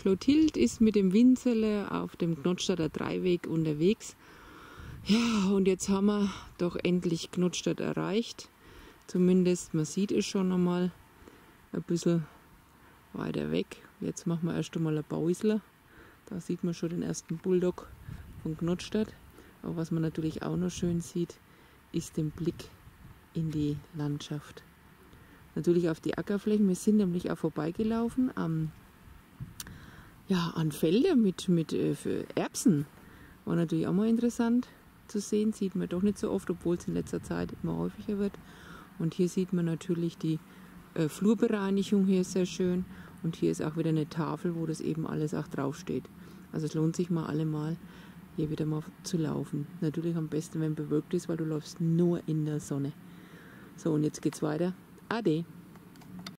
Clotilde ist mit dem Winzerle auf dem Knottstadter Dreiweg unterwegs. Ja, und jetzt haben wir doch endlich Knottstadt erreicht. Zumindest, man sieht es schon einmal ein bisschen weiter weg. Jetzt machen wir erst einmal ein Bauisler. Da sieht man schon den ersten Bulldog von Knottstadt. Aber was man natürlich auch noch schön sieht, ist den Blick in die Landschaft. Natürlich auf die Ackerflächen. Wir sind nämlich auch vorbeigelaufen am ja, an Feldern mit, mit äh, Erbsen. War natürlich auch mal interessant zu sehen. Sieht man doch nicht so oft, obwohl es in letzter Zeit immer häufiger wird. Und hier sieht man natürlich die äh, Flurbereinigung. Hier sehr schön. Und hier ist auch wieder eine Tafel, wo das eben alles auch draufsteht. Also es lohnt sich mal alle mal hier wieder mal zu laufen. Natürlich am besten, wenn bewölkt ist, weil du läufst nur in der Sonne. So, und jetzt geht's weiter. Ade.